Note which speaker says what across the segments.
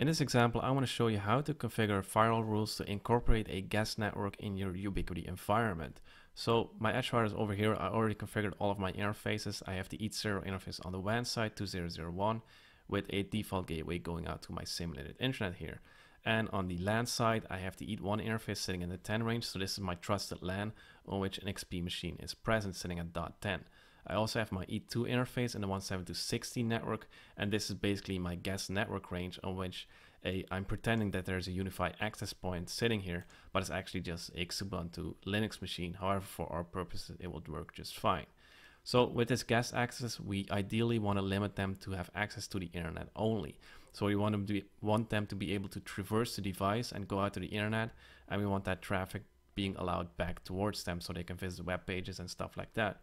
Speaker 1: In this example, I want to show you how to configure firewall rules to incorporate a guest network in your Ubiquiti environment. So my edge router is over here. I already configured all of my interfaces. I have the ETH0 interface on the WAN side 2001 with a default gateway going out to my simulated internet here. And on the LAN side, I have the ETH1 interface sitting in the 10 range. So this is my trusted LAN on which an XP machine is present sitting at dot 10. I also have my E2 interface in the 172.16 network, and this is basically my guest network range on which I'm pretending that there's a UniFi access point sitting here, but it's actually just a Xubuntu Linux machine. However, for our purposes, it will work just fine. So with this guest access, we ideally want to limit them to have access to the internet only. So we want them to be, want them to be able to traverse the device and go out to the internet, and we want that traffic being allowed back towards them so they can visit web pages and stuff like that.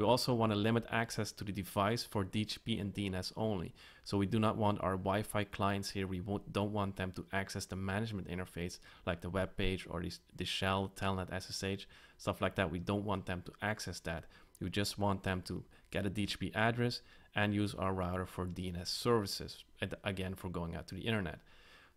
Speaker 1: We also want to limit access to the device for DHCP and DNS only. So we do not want our Wi-Fi clients here. We don't want them to access the management interface like the web page or the, the shell, telnet, SSH, stuff like that. We don't want them to access that. We just want them to get a DHCP address and use our router for DNS services, again, for going out to the internet.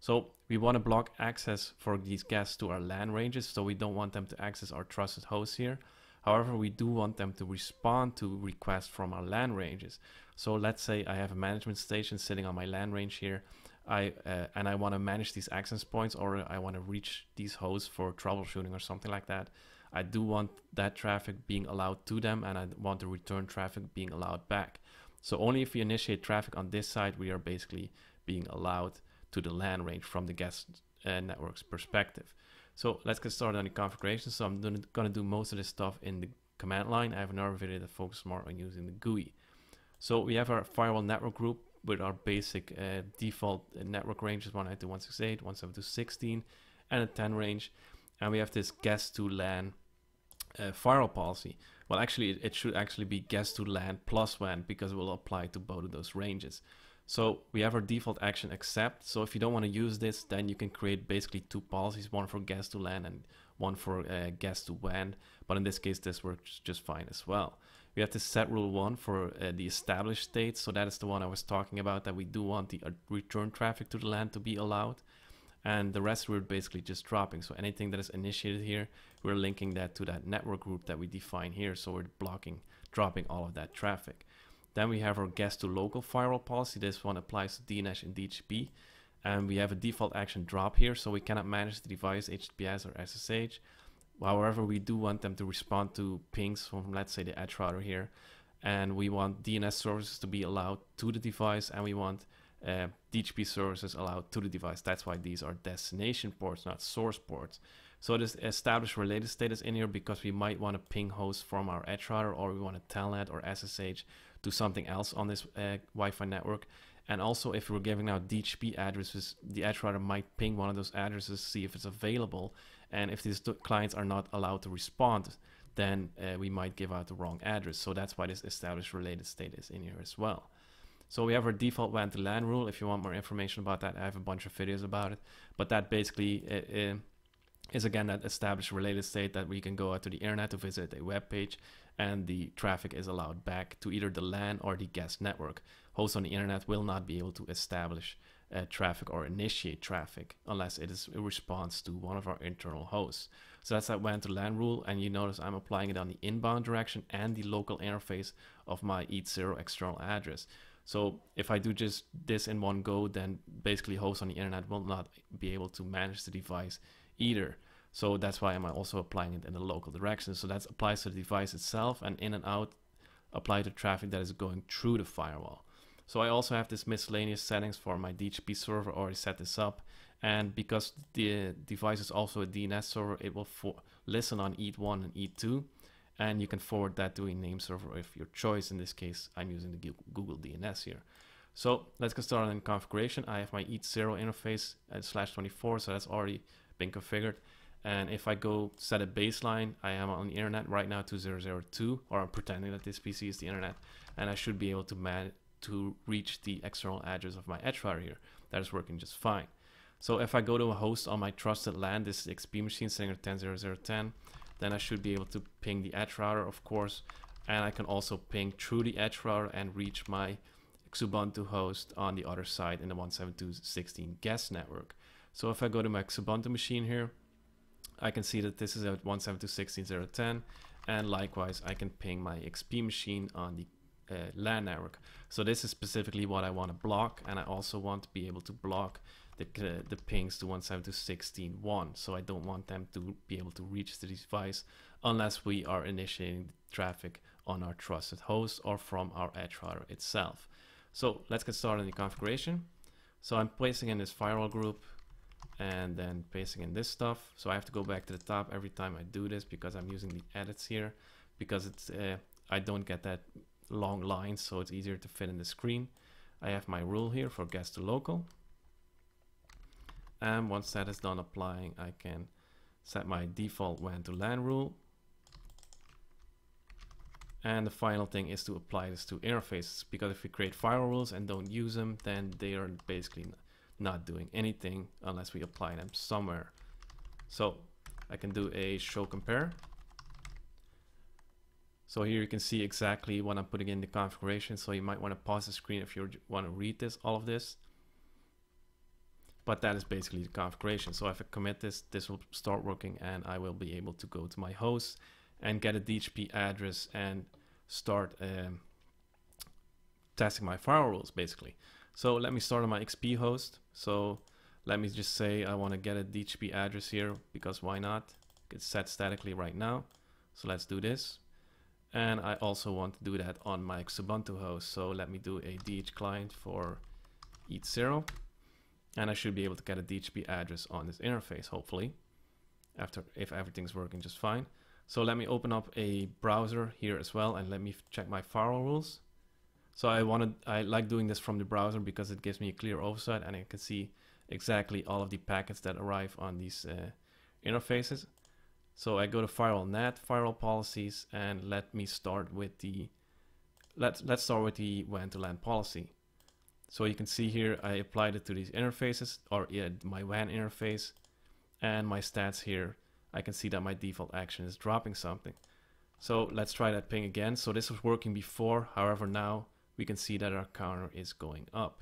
Speaker 1: So we want to block access for these guests to our LAN ranges. So we don't want them to access our trusted hosts here. However, we do want them to respond to requests from our LAN ranges. So let's say I have a management station sitting on my LAN range here. I uh, and I want to manage these access points or I want to reach these hosts for troubleshooting or something like that. I do want that traffic being allowed to them and I want the return traffic being allowed back. So only if we initiate traffic on this side, we are basically being allowed to the LAN range from the guest uh, network's perspective. So let's get started on the configuration. So I'm going to do most of this stuff in the command line. I have another video that focuses more on using the GUI. So we have our firewall network group with our basic uh, default network ranges 192.168, 172.16, and a 10 range. And we have this guest to LAN uh, firewall policy. Well, actually, it should actually be guest to LAN plus WAN because it will apply to both of those ranges. So we have our default action accept. So if you don't want to use this, then you can create basically two policies, one for guest to LAN and one for uh, guest to WAN. But in this case, this works just fine as well. We have to set rule one for uh, the established state. So that is the one I was talking about that we do want the uh, return traffic to the LAN to be allowed. And the rest we're basically just dropping. So anything that is initiated here, we're linking that to that network group that we define here. So we're blocking, dropping all of that traffic. Then we have our guest to local firewall policy. This one applies to DNS and DHCP. And we have a default action drop here, so we cannot manage the device HTTPS or SSH. However, we do want them to respond to pings from, let's say, the edge router here. And we want DNS services to be allowed to the device, and we want uh, DHCP services allowed to the device. That's why these are destination ports, not source ports. So this established related status in here because we might want to ping hosts from our edge router or we want to telnet or SSH to something else on this uh, Wi-Fi network. And also if we're giving out DHCP addresses, the edge router might ping one of those addresses, see if it's available. And if these clients are not allowed to respond, then uh, we might give out the wrong address. So that's why this established related state is in here as well. So we have our default WAN to LAN rule. If you want more information about that, I have a bunch of videos about it. But that basically uh, uh is again that established related state that we can go out to the internet to visit a web page and the traffic is allowed back to either the LAN or the guest network. Hosts on the internet will not be able to establish uh, traffic or initiate traffic unless it is a response to one of our internal hosts. So that's that WAN to LAN rule and you notice I'm applying it on the inbound direction and the local interface of my ETH0 external address. So if I do just this in one go, then basically hosts on the internet will not be able to manage the device either. So that's why I'm also applying it in the local direction. So that applies to the device itself and in and out apply to traffic that is going through the firewall. So I also have this miscellaneous settings for my DHCP server already set this up. And because the device is also a DNS server, it will listen on ETH1 and ETH2. And you can forward that to a name server of your choice. In this case, I'm using the Google DNS here. So let's get started in configuration. I have my ETH0 interface at slash 24, so that's already been configured. And if I go set a baseline, I am on the internet right now 2002, or I'm pretending that this PC is the internet, and I should be able to man to reach the external address of my edge router here. That is working just fine. So if I go to a host on my trusted LAN, this is XP machine at 10.00.10, then I should be able to ping the edge router, of course, and I can also ping through the edge router and reach my Xubuntu host on the other side in the 172.16 guest network. So if I go to my Xubuntu machine here, I can see that this is at 172.16.0.10 and likewise I can ping my XP machine on the uh, LAN network. So this is specifically what I want to block and I also want to be able to block the, uh, the pings to 172.16.1 so I don't want them to be able to reach the device unless we are initiating traffic on our trusted host or from our edge router itself. So let's get started in the configuration. So I'm placing in this firewall group and then pasting in this stuff. So I have to go back to the top every time I do this because I'm using the edits here because it's uh, I don't get that long line so it's easier to fit in the screen. I have my rule here for guest to local. And once that is done applying, I can set my default WAN to LAN rule and the final thing is to apply this to interfaces because if we create firewall rules and don't use them, then they are basically not doing anything unless we apply them somewhere. So I can do a show compare. So here you can see exactly what I'm putting in the configuration. So you might want to pause the screen if you want to read this, all of this. But that is basically the configuration. So if I commit this, this will start working and I will be able to go to my host and get a DHCP address and start um, testing my firewall rules basically. So let me start on my XP host. So let me just say I want to get a DHCP address here because why not? It's set statically right now. So let's do this. And I also want to do that on my Xubuntu host. So let me do a DH client for ETH0. And I should be able to get a DHCP address on this interface, hopefully, after if everything's working just fine. So let me open up a browser here as well and let me check my firewall rules. So I wanted, I like doing this from the browser because it gives me a clear oversight and I can see exactly all of the packets that arrive on these uh, interfaces. So I go to firewall net, firewall policies, and let me start with the, let's, let's start with the WAN to LAN policy. So you can see here, I applied it to these interfaces or yeah, my WAN interface and my stats here I can see that my default action is dropping something. So let's try that ping again. So this was working before, however now we can see that our counter is going up.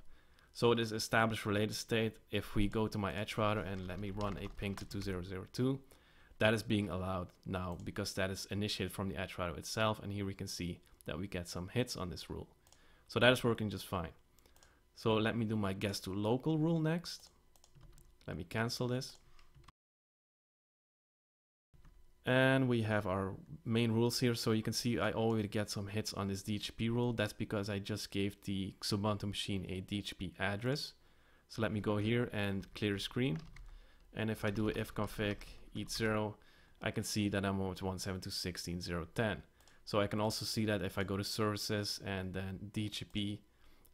Speaker 1: So it is established related state. If we go to my edge router and let me run a ping to 2002, that is being allowed now because that is initiated from the edge router itself. And here we can see that we get some hits on this rule. So that is working just fine. So let me do my guest to local rule next. Let me cancel this. And we have our main rules here. So you can see I already get some hits on this DHCP rule. That's because I just gave the Xubuntu machine a DHCP address. So let me go here and clear screen. And if I do ifconfig eth0, I can see that I'm on 172.16.0.10. So I can also see that if I go to services and then DHCP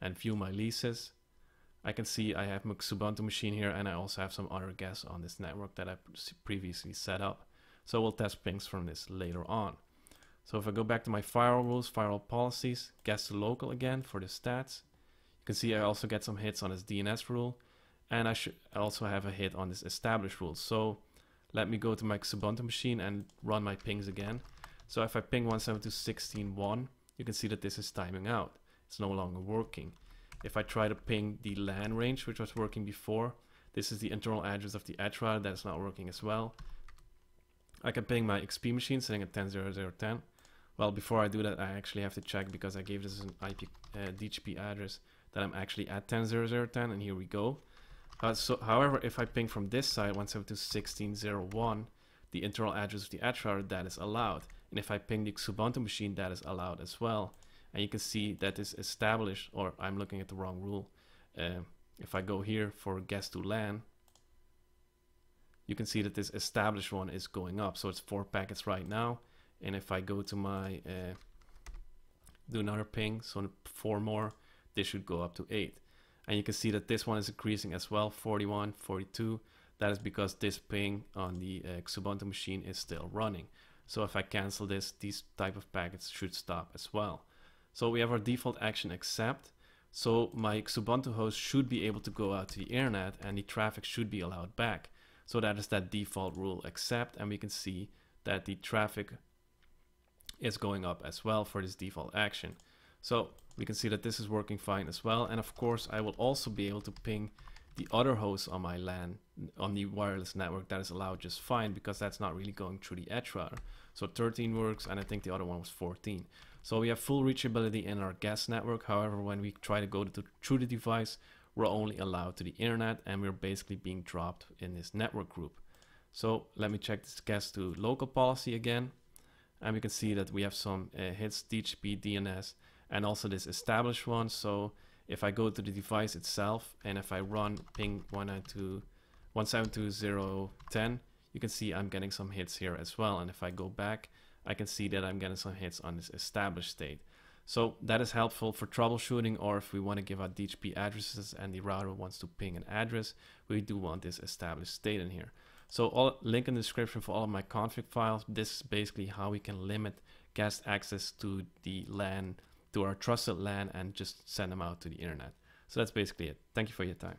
Speaker 1: and view my leases, I can see I have my Xubuntu machine here and I also have some other guests on this network that I previously set up. So we'll test pings from this later on. So if I go back to my firewall rules, firewall policies, guest to local again for the stats, you can see I also get some hits on this DNS rule, and I should also have a hit on this established rule. So let me go to my Xubuntu machine and run my pings again. So if I ping 172.16.1, you can see that this is timing out. It's no longer working. If I try to ping the LAN range, which was working before, this is the internal address of the edge router that's not working as well. I can ping my XP machine sitting at 10.0.0.10. Well, before I do that, I actually have to check because I gave this an IP uh, DHCP address that I'm actually at 10.0.0.10, and here we go. Uh, so, however, if I ping from this side 172.16.0.1, the internal address of the edge router, that is allowed. And if I ping the Xubuntu machine, that is allowed as well. And you can see that is established, or I'm looking at the wrong rule. Uh, if I go here for guest to LAN, you can see that this established one is going up. So it's four packets right now. And if I go to my, uh, do another ping, so four more, this should go up to eight. And you can see that this one is increasing as well, 41, 42. That is because this ping on the uh, Xubuntu machine is still running. So if I cancel this, these type of packets should stop as well. So we have our default action accept. So my Xubuntu host should be able to go out to the internet and the traffic should be allowed back. So that is that default rule accept and we can see that the traffic is going up as well for this default action. So we can see that this is working fine as well. And of course, I will also be able to ping the other hosts on my LAN, on the wireless network that is allowed just fine because that's not really going through the edge router. So 13 works and I think the other one was 14. So we have full reachability in our guest network. However, when we try to go to, through the device, we're only allowed to the internet and we're basically being dropped in this network group. So let me check this guest to local policy again. And we can see that we have some uh, hits, DHCP, DNS, and also this established one. So if I go to the device itself and if I run ping 192.172.0.10, you can see I'm getting some hits here as well. And if I go back, I can see that I'm getting some hits on this established state. So that is helpful for troubleshooting or if we want to give out DHCP addresses and the router wants to ping an address, we do want this established state in here. So all link in the description for all of my config files. This is basically how we can limit guest access to the LAN, to our trusted LAN and just send them out to the internet. So that's basically it. Thank you for your time.